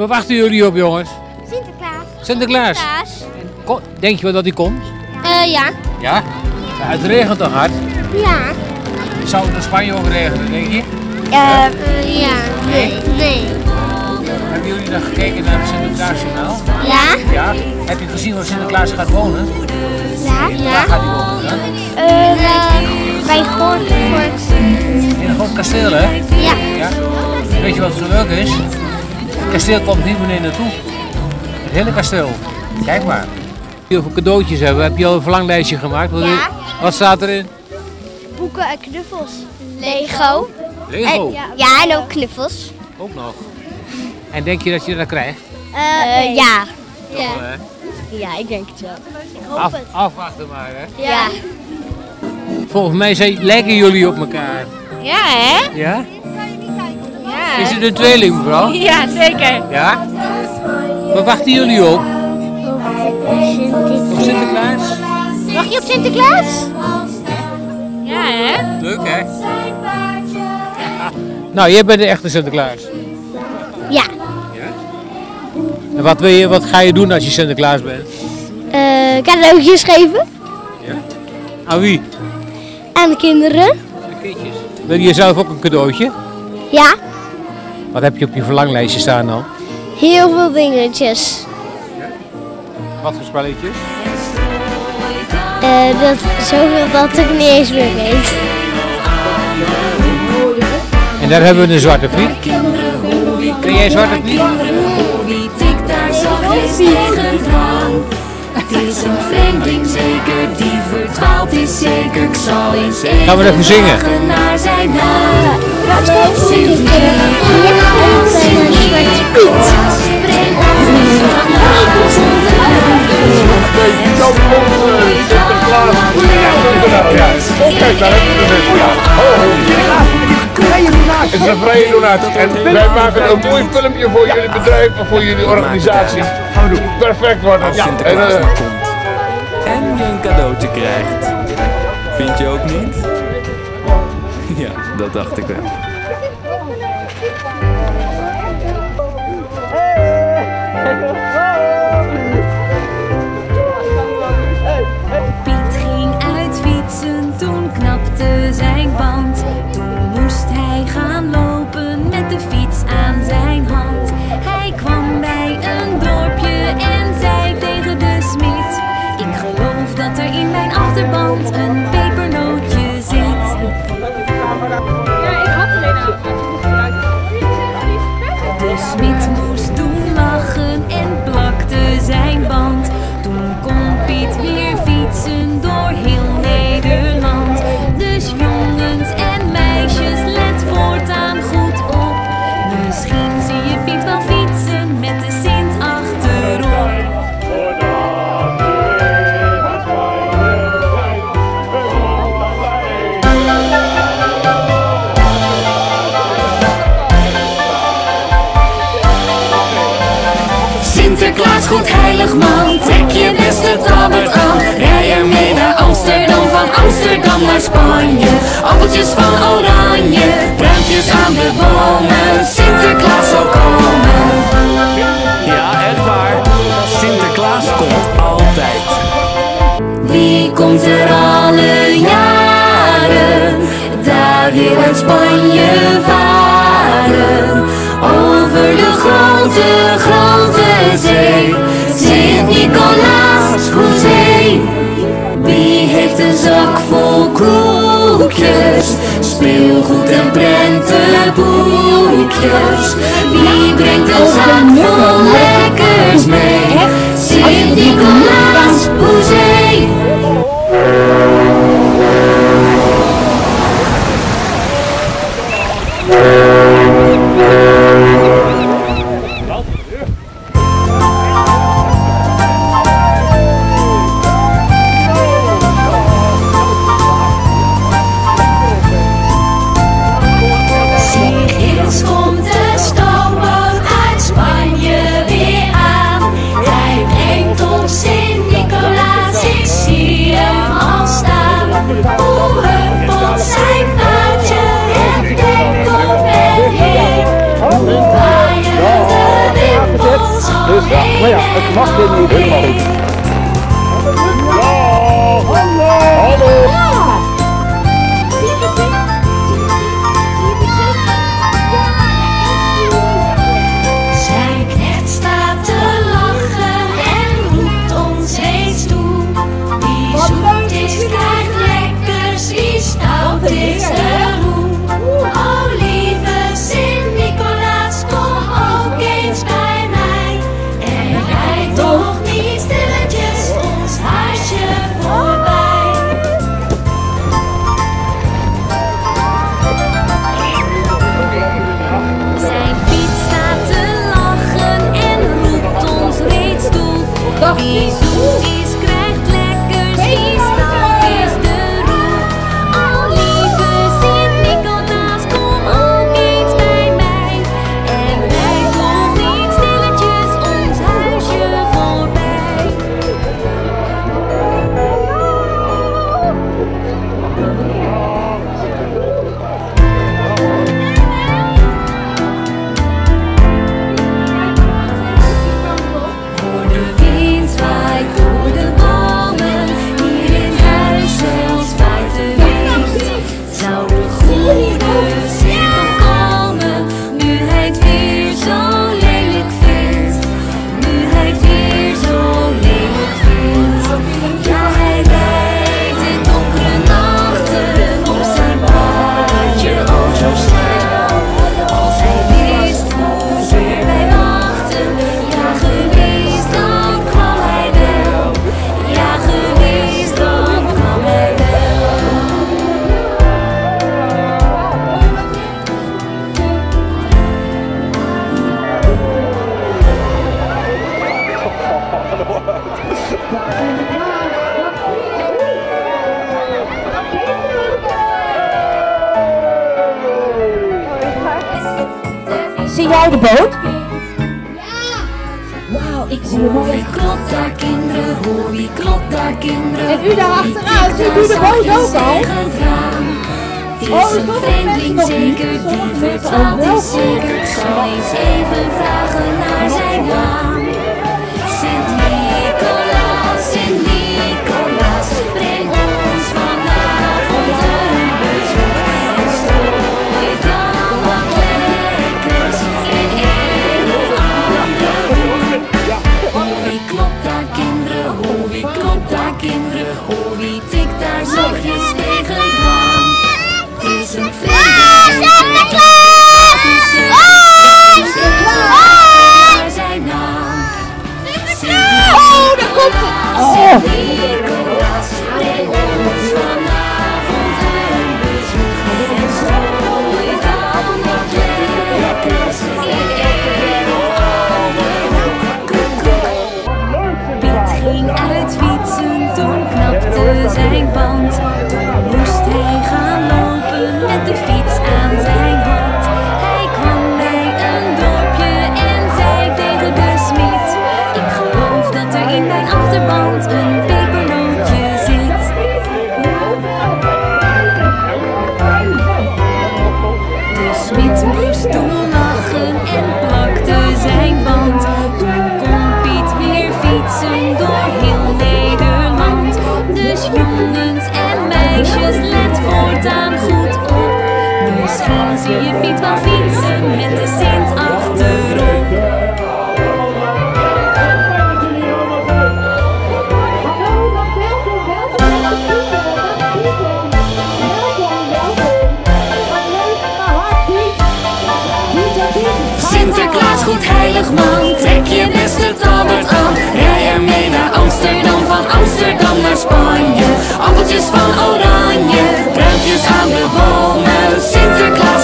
Waar wachten jullie op, jongens? Sinterklaas. Sinterklaas. Denk je wel dat hij komt? Eh, ja. Ja? Het regent toch hard? Ja. Zou het in Spanje ook regenen, denk je? ja. Nee. Nee. Hebben jullie dan gekeken naar het Sinterklaasjournaal? Ja? Ja. Heb je gezien waar Sinterklaas gaat wonen? Ja. Waar gaat hij wonen dan? Eh, bij. In een groot kasteel, hè? Ja. Ja. Weet je wat zo leuk is? Het kasteel komt niet meer naartoe. Het hele kasteel. Kijk maar. Hoeveel cadeautjes hebben we? Heb je al een verlanglijstje gemaakt? Wat, Ja. wat staat erin? Boeken en knuffels. Lego. Lego. En, ja, en ook knuffels. Ook nog. En denk je dat je dat krijgt? Eh, ja. Toch, hè? Ja, ik denk het wel. Af, afwachten maar, hè? Ja. Volgens mij zijn, lijken jullie op elkaar. Ja, hè? Ja? Ja. Is het een tweeling, mevrouw? Ja, zeker. Ja? Waar wachten jullie op? Op Sinterklaas? Wacht je op Sinterklaas? Ja, hè? Leuk, hè? Nou, jij bent de echte Sinterklaas. Ja. En wat, wil je, wat ga je doen als je Sinterklaas bent? Eh cadeautjes geven Aan wie? aan de kinderen. De kindjes. Wil je zelf ook een cadeautje? Ja. Wat heb je op je verlanglijstje staan dan? Heel veel dingetjes. Wat voor spelletjes? Eh, dat, zoveel dat ik niet eens meer weet. En daar hebben we een zwarte Piet. Ken jij zwarte Piet? Het is een vreemdeling zeker, die verdwaald is zeker. Ik zal eens even Gaan we even zingen? vragen naar zijn naam. Het is een vrije donatie. En wij maken een mooi filmpje voor jullie bedrijf of voor jullie organisatie. Perfect wordt het. En, Sinterklaas eh, maar komt. En je een cadeautje krijgt. Vind je ook niet? Ja, dat dacht ik wel. De smid trek je beste tabbert aan. Rij er mee naar Amsterdam, van Amsterdam naar Spanje. Appeltjes van oranje, pruimpjes aan de bomen. Sinterklaas koekjes, speelgoed en prentenboekjes? Wie brengt een zak vol lekkers mee? Sint-Nicolaas, ik het zal eens even vragen naar zijn naam. Trek je beste tabbert aan. Rij je mee naar Amsterdam, van Amsterdam naar Spanje. Appeltjes van oranje, pruimpjes aan de bomen. Sinterklaas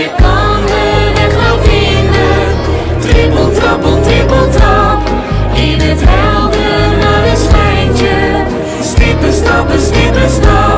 je kan de weg wel vinden. Trippel, trappel, trippel, trap. In het helder naar een schijntje. Stippen, stappen, stippen, stappen.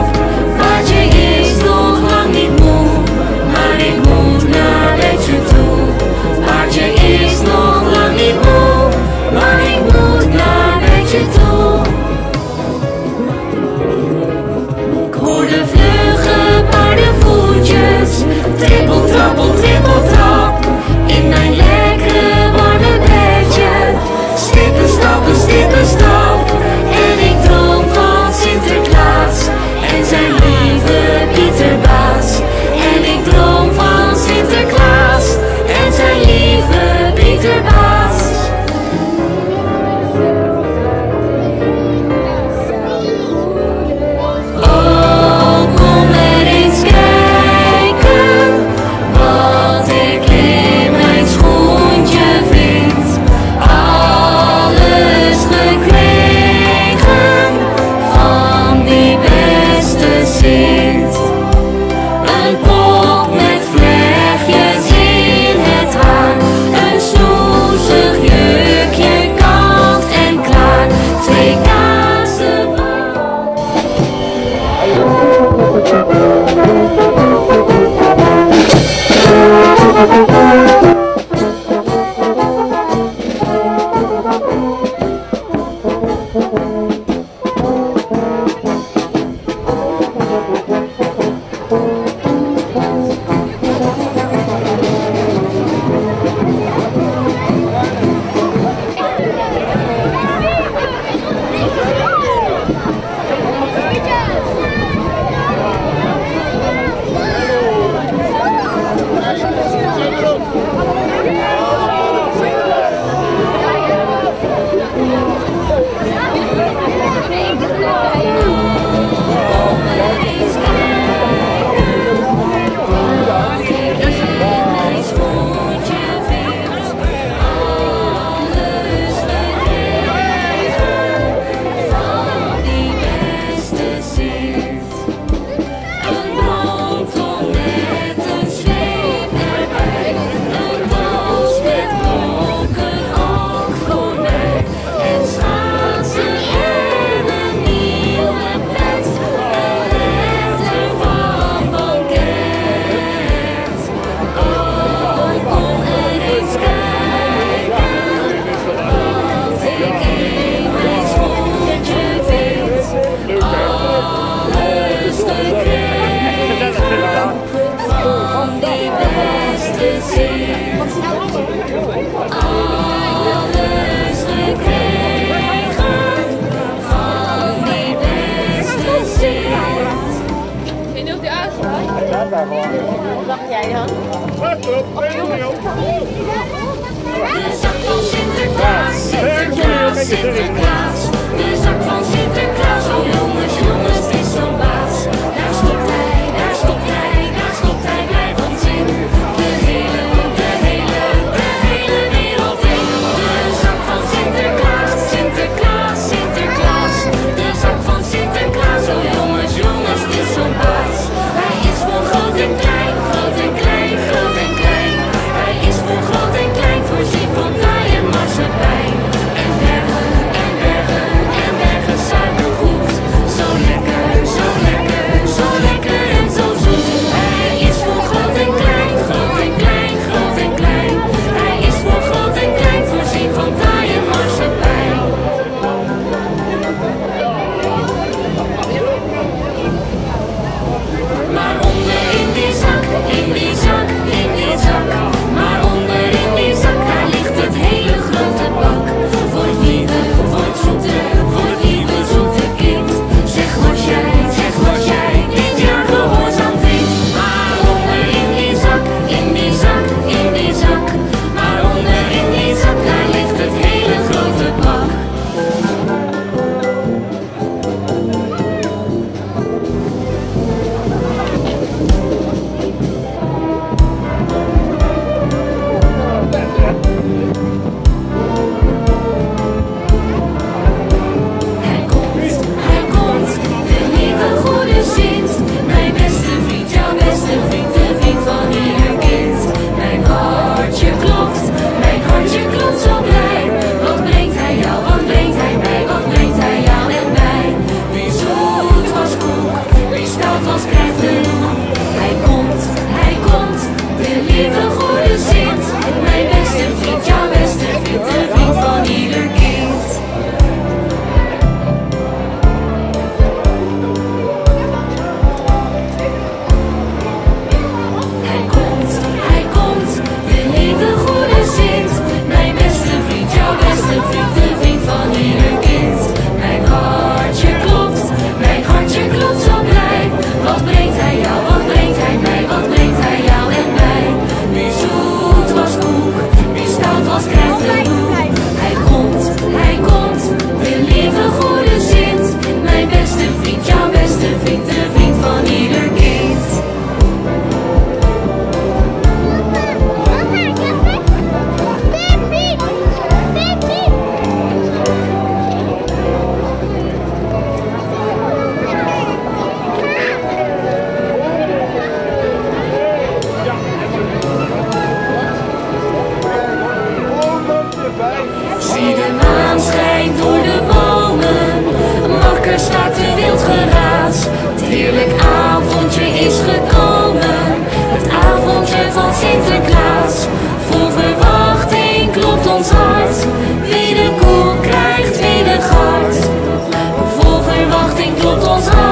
Sinterklaas, Sinterklaas, Sinterklaas. 有多痛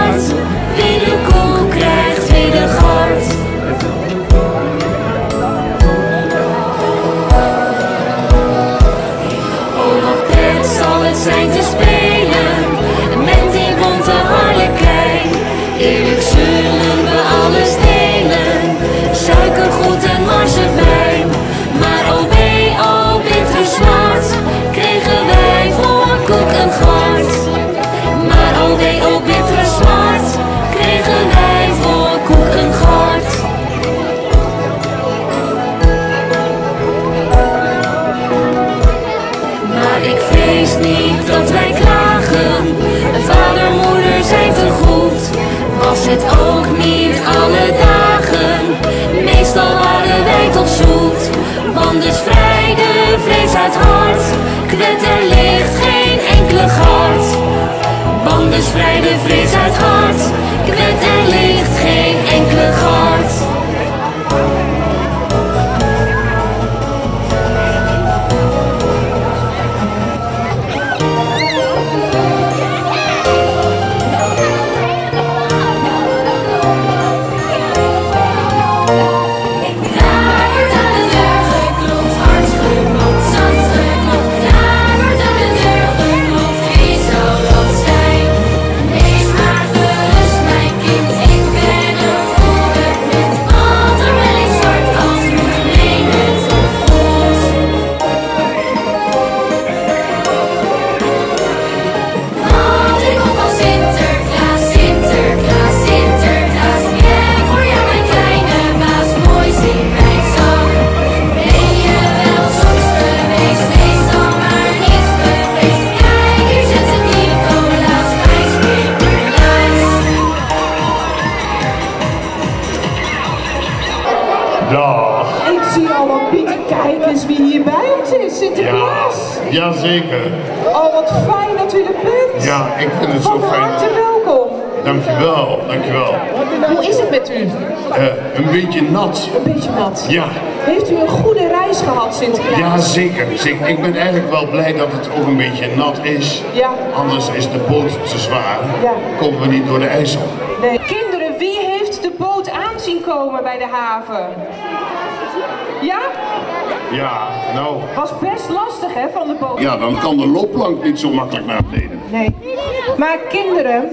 ik vind het zo Van fijn. harte welkom. Dankjewel, dankjewel. Hoe is het met u? Eh, een beetje nat. Een beetje nat. Ja, Heeft u een goede reis gehad, Sinterklaas? ja zeker, zeker. Ik ben eigenlijk wel blij dat het ook een beetje nat is. Ja. Anders is de boot te zwaar. Ja. Komen we niet door de IJssel. Nee. Kinderen, wie heeft de boot aanzien komen bij de haven? Ja? Ja, nou. Was best lastig, hè, van de boot. Ja, dan kan de loopplank niet zo makkelijk naar beneden. Nee. Maar kinderen,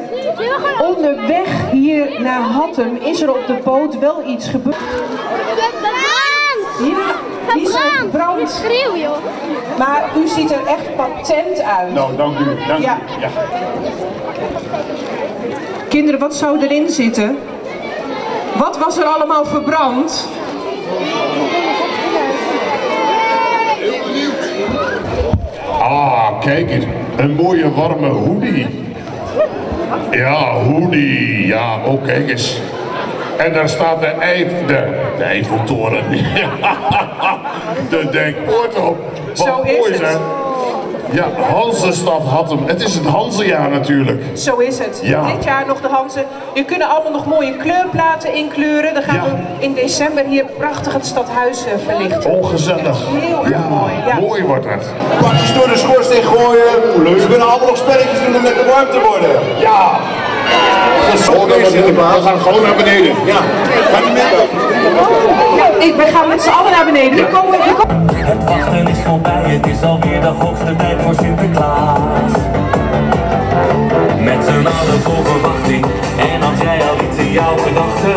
onderweg hier naar Hattem is er op de boot wel iets gebeurd. Ja, die zijn brand. Schreeuw joh. Maar u ziet er echt patent uit. Nou, dank u. Dank Ja. u. Ja. Kinderen, wat zou erin zitten? Wat was er allemaal verbrand? Ah, kijk eens. Een mooie warme hoodie. Ja, hoodie. Ja, oh kijk eens. En daar staat de, Eif, de, de Eiffeltoren. de Denkpoort op. Wat Zo is mooi, het. zeg. Ja, Hansestad had hem. Het is het Hansejaar natuurlijk. Zo is het. Ja. Dit jaar nog de Hansen. U kunnen allemaal nog mooie kleurplaten inkleuren. Dan gaan Ja. we in december hier prachtig het stadhuis eh, verlichten. Ongezellig. Heel erg mooi. Ja. Mooi wordt het. Pakjes door de schoorsteen gooien. We kunnen allemaal nog spelletjes doen om lekker warm te worden. Ja! We gaan gewoon naar beneden. Ja, ik, wij gaan met z'n allen naar beneden. We komen, we komen. Het wachten is voorbij, het is alweer de hoogste tijd voor Sinterklaas. Met z'n allen vol verwachting, en als jij al iets in jouw gedachten,